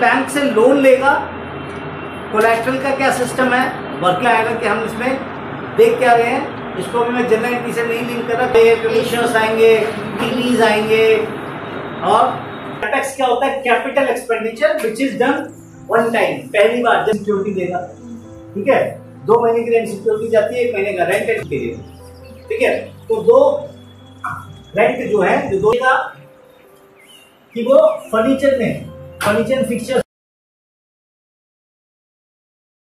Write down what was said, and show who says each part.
Speaker 1: Bank से loan लेगा। Collateral का क्या सिस्टम है? वर्क आएगा कि हम इसमें देख क्या रहे हैं? इसको भी मैं जनरल एंट्री से नहीं लिंक कर रहा। कमीशनर्स आएँगे टीवीज आएँगे। और कैपेक्स क्या होता है? Capital expenditure which is done one time पहली बार जब सिक्योरिटी देगा। ठीक है? दो महीने की रेंट सिक्योरिटी जाती है, एक महीने का रेंट के लिए। ठीक है? तो दो रेंट जो है, जो दो कि वो फर्नीचर में फर्नीचर फिक्चर